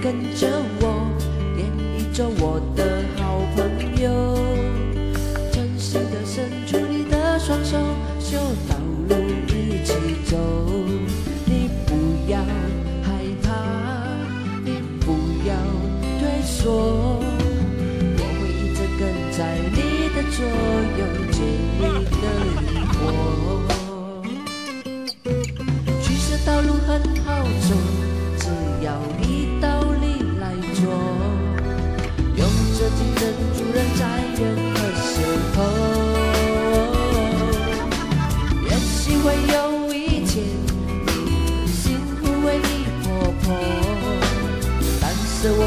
跟着我。伸出你的双手，修道路一起走，你不要害怕，不要退缩，我会一直跟在你的左右，紧你的。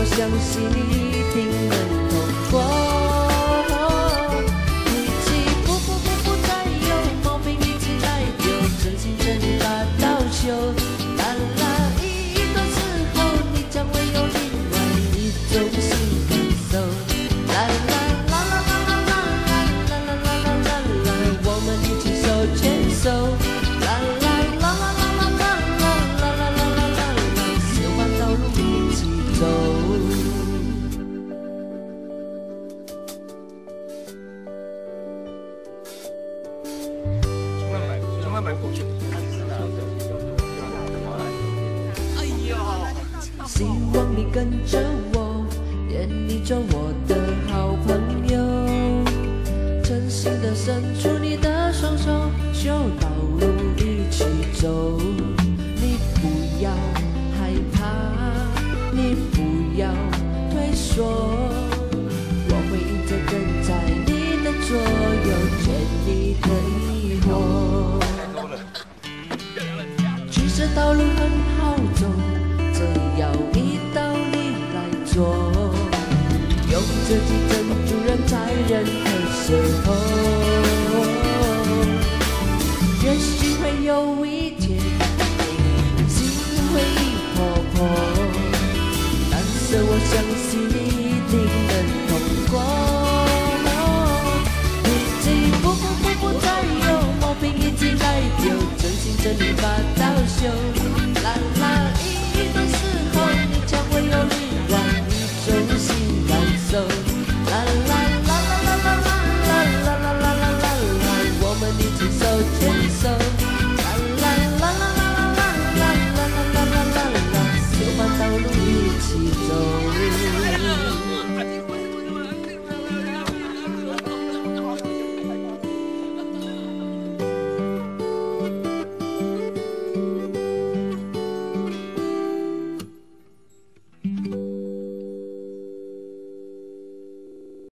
相信你一定能懂。希望你跟着我，愿你做我的好朋友，真心的伸出你的双手，修道路一起走。你不要害怕，你不要退缩。人很心痛。